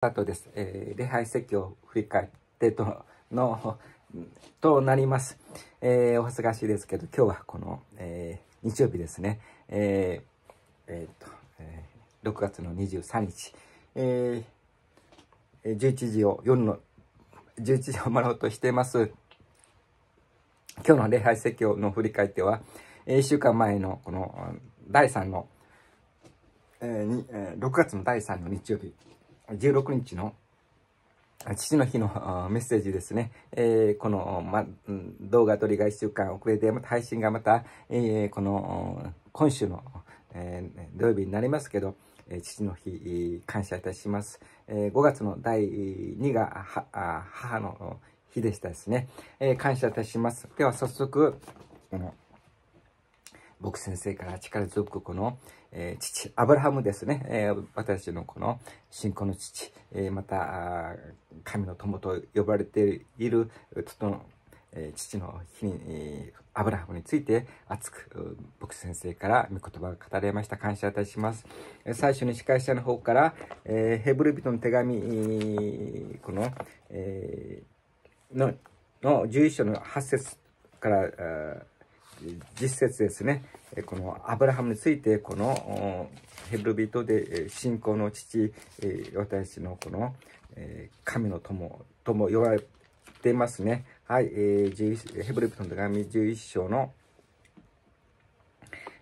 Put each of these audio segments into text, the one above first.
スタートです。えー、礼拝説教を振り返ってとの、となります。えー、お恥ずかしいですけど、今日はこの、えー、日曜日ですね。えー、えー、と、えー、6月の23日、えー、11時を、夜の11時を回ろうとしています。今日の礼拝説教の振り返っては、1週間前のこの第3の、えー、6月の第3の日曜日、16日の父の日のメッセージですね。えー、この、ま、動画撮りが1週間遅れて、また配信がまた、えー、この、今週の、えー、土曜日になりますけど、え父の日、感謝いたします。え5月の第2が母の日でしたですね。え感謝いたします。では早速、僕先生から力強くこの、えー、父、アブラハムですね、えー、私のこの信仰の父、えー、また、神の友と呼ばれている、との、え父の日に、えアブラハムについて熱く、僕先生から御言葉が語られました。感謝いたします。最初に司会者の方から、えヘブル人の手紙、この、えの、の11章の8節から、実説ですね。このアブラハムについて、このヘブル人で信仰の父、私のこの神の友とも言われていますね。はい、ヘブル人の手紙11章の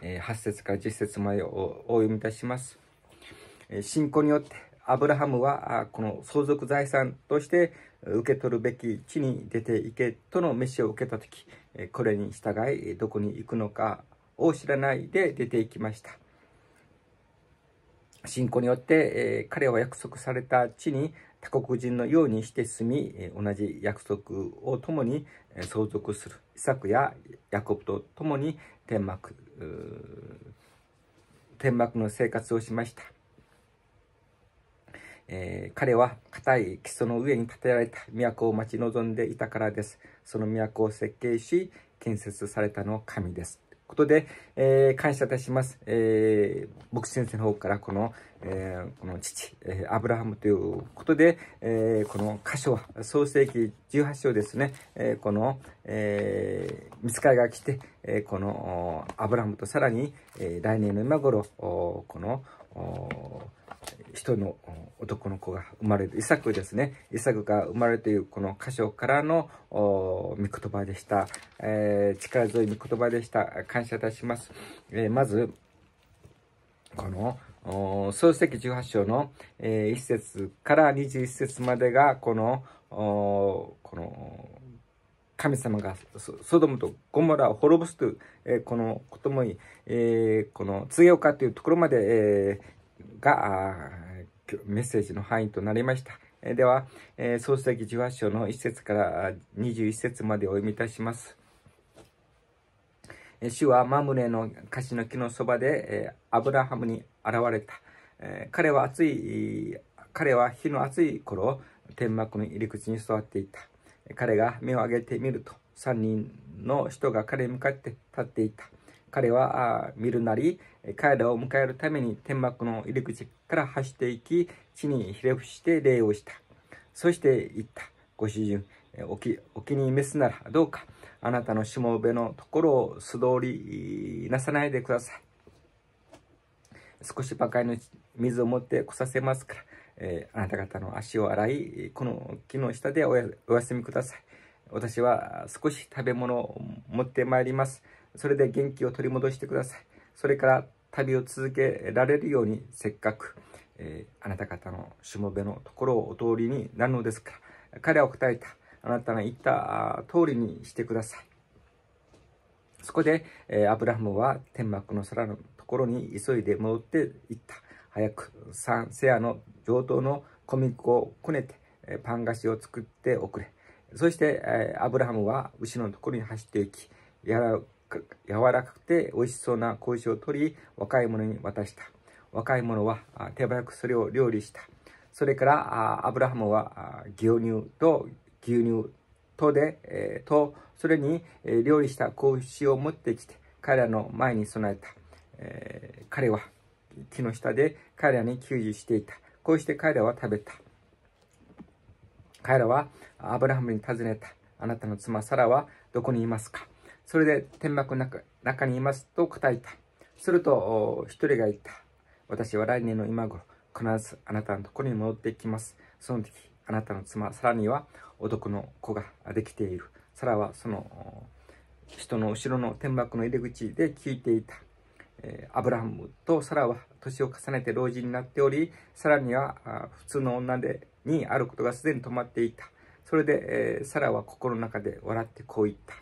8節から10節までをお読みいたします。信仰によってアブラハムはこの相続財産として受け取るべき地に出ていけとの召しを受けたとき、これに従いどこに行くのかを知らないで出ていきました。信仰によって、え彼は約束された地に他国人のようにして住み、同じ約束を共にえ相続する。イサクやヤコブと共に天幕、天幕の生活をしました。えー、彼は固い基礎の上に建てられた都を待ち望んでいたからです。その都を設計し、建設されたの神です。ことで、えー、感謝いたします。えー、牧師先生の方からこの、えー、この父、えー、アブラハムということで、えー、この箇所は、創世紀18章ですね、えー、この、えー、見つかりが来て、えー、このアブラハムとさらに、えー、来年の今頃、この、人の男の子が生まれる、イサクですね。イサクが生まれるというこの箇所からの御言葉でした。えー、力強い御言葉でした。感謝いたします。えー、まず、この、創世記18章の、えー、1節から21節までが、この、この、神様がソドムとゴモラを滅ぼすという、えー、このこともいい、えー、この告げようかというところまで、えー、が、メッセージの範囲となりました。では、えー、創世記18章の1節から21節までお読みいたします。主はマムネのカシの木のそばで、えアブラハムに現れた。え彼は暑い、彼は日の暑い頃、天幕の入り口に座っていた。彼が目を上げてみると、3人の人が彼に向かって立っていた。彼は見るなり、彼らを迎えるために天幕の入り口から走っていき、地にひれ伏して礼をした。そして言った。ご主人、お気お気に召すならどうか、あなたのしもべのところを素通りなさないでください。少しばかりの水を持って来させますから、えー、あなた方の足を洗い、この木の下でお休みください。私は少し食べ物を持ってまいります。それで元気を取り戻してください。それから旅を続けられるように、せっかく、えー、あなた方のしもべのところをお通りになるのですから、彼は答えた。あなたの言った通りにしてください。そこで、えー、アブラハムは天幕の空のところに急いで戻って行った。早く、サンセアの上等の小麦粉をこねて、えー、パン菓子を作っておくれ。そして、えー、アブラハムは牛のところに走っていき、やら柔らかくて美味しそうな子牛を取り、若い者に渡した。若い者は手早くそれを料理した。それから、アブラハムは牛乳と牛乳とで、えー、と、それに、料理した子牛を持ってきて、彼らの前に備えた。えー、彼は木の下で彼らに給仕していた。こうして彼らは食べた。彼らはアブラハムに尋ねた。あなたの妻サラはどこにいますか？それで天幕の中にいますと答えた。すると、一人が言った。私は来年の今頃、必ずあなたのところに戻ってきます。その時、あなたの妻サラには男の子ができている。サラはその人の後ろの天幕の入り口で聞いていた。えアブラハムとサラは年を重ねて老人になっており、サラには普通の女でにあることがすでに止まっていた。それで、え、サラは心の中で笑ってこう言った。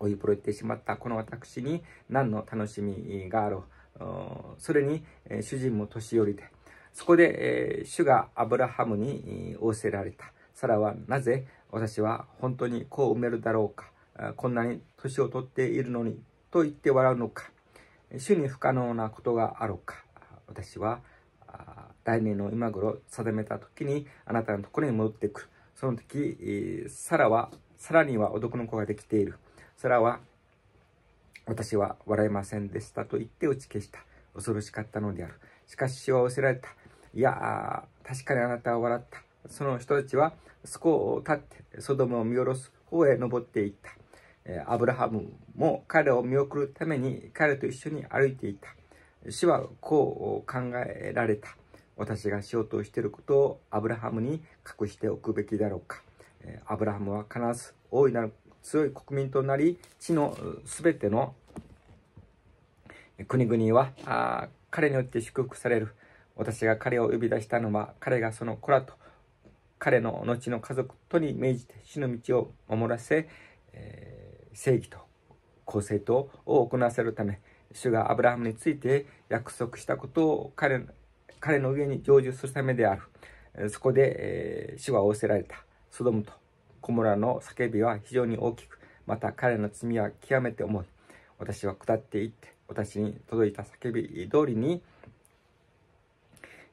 老いぼれてしまったこの私に何の楽しみがあろう。それに、主人も年寄りで。そこで、主がアブラハムに仰せられた。サラはなぜ私は本当に子を埋めるだろうか。こんなに年を取っているのにと言って笑うのか。主に不可能なことがあろうか。私は来年の今頃定めた時にあなたのところに戻ってくる。その時、サラは、さらには男の子ができている。サラは、私は笑いませんでしたと言って打ち消した。恐ろしかったのである。しかし死は教えられた。いや、確かにあなたは笑った。その人たちは、そこを立って、ソドムを見下ろす方へ登っていった。アブラハムも彼を見送るために彼と一緒に歩いていた。主はこう考えられた。私がしようとしていることをアブラハムに隠しておくべきだろうか。アブラハムは必ず大いなる強い国民となり、地のすべての国々はあ彼によって祝福される。私が彼を呼び出したのは、彼がその子らと彼の後の家族とに命じて死の道を守らせ、えー、正義と公正とを行わせるため、主がアブラハムについて約束したことを彼彼の上に成就するためである。そこで、えー、主は仰せられた。ソドムとコモラの叫びは非常に大きく、また彼の罪は極めて重い。私は下っていって、私に届いた叫び通りに、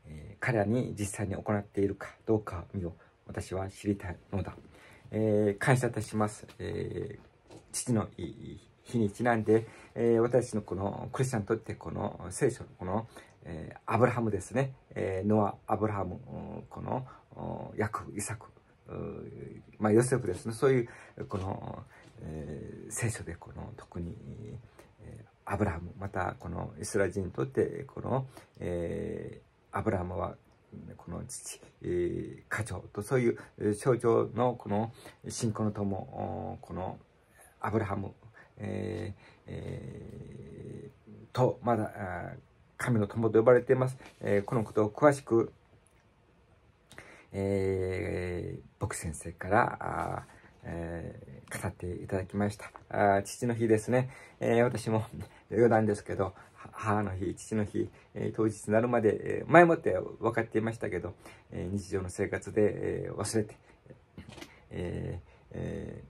えー、彼らに実際に行っているかどうか見よ。私は知りたいのだ。えー、感謝いたします。えー、父の日にちなんで、えー、私のこのクリスチャンにとってこの聖書のこの、えー、アブラハムですね、えー、ノア、アブラハム、このヤク、イサク、まあ、ヨセフですね、そういうこの、えー、聖書でこの特に、えー、アブラハム、またこのイスラエル人にとってこの、えー、アブラハムはこの父、えー、家長とそういう象徴のこの信仰の友、このアブラハム、えーえー、と、まだ、神の友と呼ばれています。えー、このことを詳しく、えー、僕先生から、えー、語っていただきました。あ父の日ですね。えー、私も余談ですけど、母の日、父の日、えー、当日なるまで、え前もって分かっていましたけど、え日常の生活で、え忘れて、ええ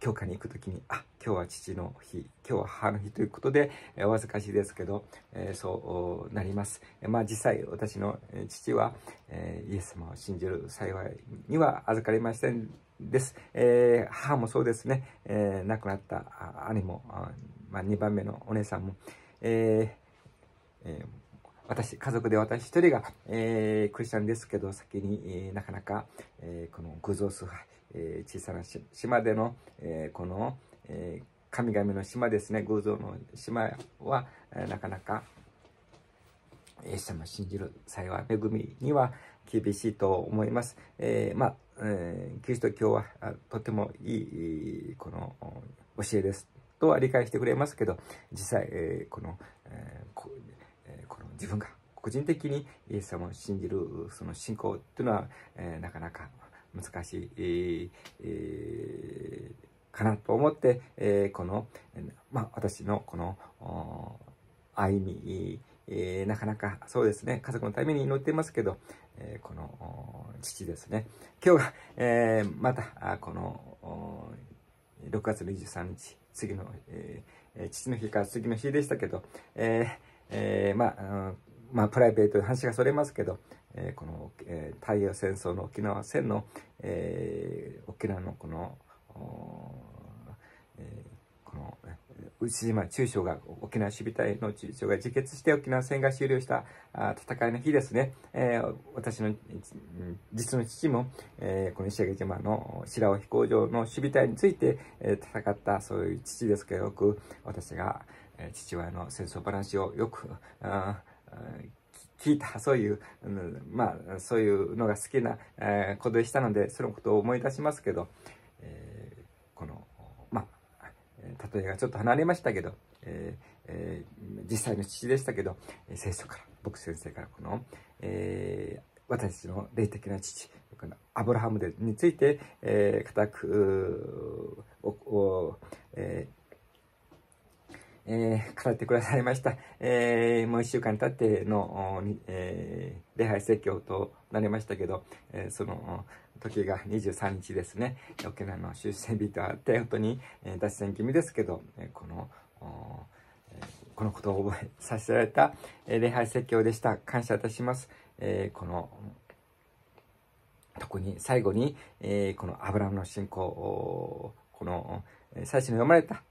教会に行くときに、あ、今日は父の日、今日は母の日ということで、えお恥ずかしいですけど、えそうなります。まあ実際、私の父は、えイエス様を信じる幸いには預かりませんです。えー、母もそうですね、えー、亡くなった兄も、まあ、2番目のお姉さんも、えーえー、私、家族で私一人が、えー、クリスチャンですけど、先に、えー、なかなか、えー、この偶像崇拝、えー、小さな島での、えー、この、えー、神々の島ですね、偶像の島は、えー、なかなか、イエス様を信じる幸い、恵みには厳しいと思います。えー、まあ、えー、キリスト教はとてもいい、この教えです。とは理解してくれますけど、実際、えー、この、えー、この自分が個人的にイエス様を信じるその信仰っていうのは、えー、なかなか難しい、えー、かなと思って、えー、この、まあ、私のこの歩み、えー、なかなかそうですね、家族のために祈っていますけど、えー、この父ですね、今日が、えー、また、この6月23日、次の、えー、父の日から次の日でしたけど、えーえー、まあ、まあ、プライベートで話がそれますけど、えー、この、えー、太平洋戦争の沖縄戦の、えー、沖縄のこの、えー、この内島中将が、沖縄守備隊の中将が自決して沖縄戦が終了したあ戦いの日ですね。えー、私の実の父も、えー、この石垣島の白尾飛行場の守備隊について、えー、戦ったそういう父ですけど、よく私が、えー、父親の戦争話をよく、あ聞いた、そういう、うん、まあ、そういうのが好きな、えー、子でしたので、そのことを思い出しますけど、えー、この、まあ、例えがちょっと離れましたけど、えーえー、実際の父でしたけど、聖書から、僕先生からこの、えー、私たちの霊的な父、このアブラハムでについて、えー、固く、おえーえー、語ってくださいました。えー、もう一週間経っての、えー、礼拝説教となりましたけど、えー、その時が23日ですね。沖縄の出戦日とあって、本当に、えー、脱線気味ですけど、えー、この、このことを覚えさせられた、えー、礼拝説教でした。感謝いたします。えー、この、特に最後に、えー、このアブラムの信仰、この、最初に読まれた、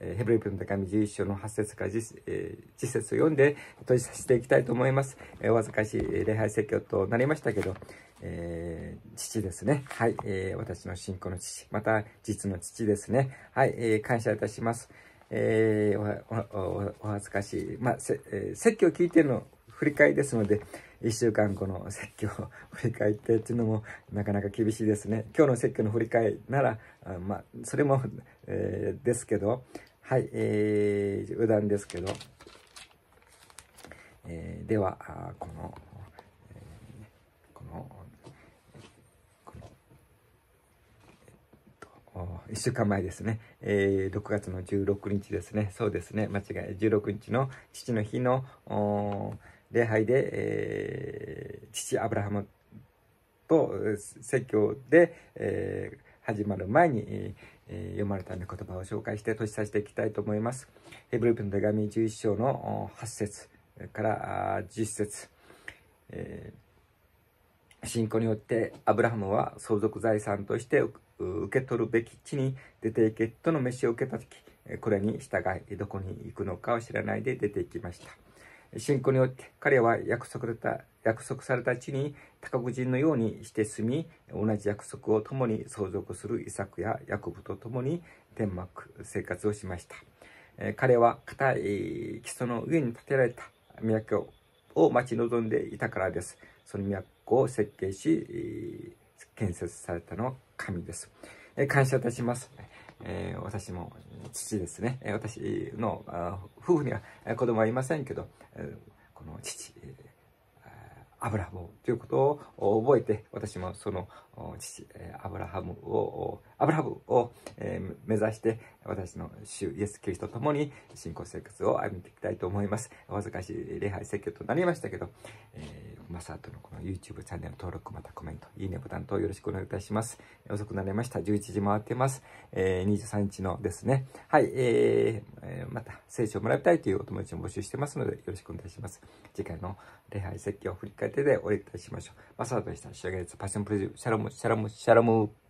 ヘブリプの手紙11章の8節から 10,、えー、10節を読んで閉じさせていきたいと思います。えー、お恥ずかしい礼拝説教となりましたけど、えー、父ですね。はい、えー、私の信仰の父、また実の父ですね。はい、えー、感謝いたします。えー、おおお恥ずかしい。まあ、せえー、説教を聞いての振り返りですので、1週間この説教を振り返ってっていうのもなかなか厳しいですね。今日の説教の振り返りなら、あまあ、それも、えー、ですけど、はい、えー、余談ですけど、えー、では、この、この、この、1週間前ですね、えー、6月の16日ですね、そうですね、間違い、16日の父の日の礼拝で、えー、父アブラハムと説教で、えー、始まる前に、えー、読まれた御言葉を紹介して閉じさせていきたいと思います。ヘブルプの手紙11章の8節から10節、えー、信仰によってアブラハムは相続財産として受け取るべき地に出ていけとの飯を受けた時これに従いどこに行くのかを知らないで出て行きました。信仰によって彼は約束された約束された地に他国人のようにして住み、同じ約束を共に相続するイサクやヤコブと共に天幕生活をしました。え彼は固い基礎の上に建てられた都を待ち望んでいたからです。その都を設計し、建設されたのは神です。え感謝いたします。えー、私も父ですね。私の夫婦には子供はいませんけど、この父、アブラボということを覚えて、私もその父、アブラハムを、アブラハムを目指して、私の主イエス・キリストと共に信仰生活を歩んでいきたいと思います。お恥ずかしい礼拝説教となりましたけど、えー、マサートのこの YouTube チャンネル登録、またコメント、いいねボタンとよろしくお願いいたします。遅くなりました。11時回ってます。えー、23日のですね。はい、えー、また聖書をもらいたいというお友達も募集してますので、よろしくお願いします。次回の礼拝説教を振り返ってでお礼いたしましょう。マサートでした。仕上げです。パッションプレジュ、シャロム、シャロム、シャロム。